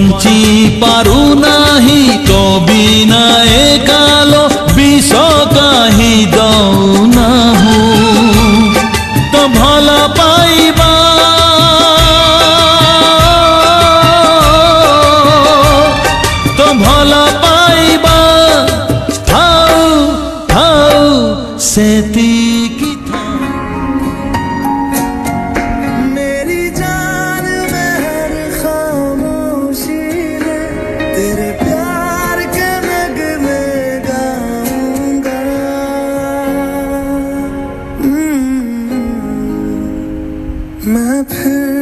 पंची पारू नाही तो बिना एकालो बिसो काही ना हो तो भला पाई पाइबा तो भला पाई पाइबा थाऊ थाऊ सेती की My parents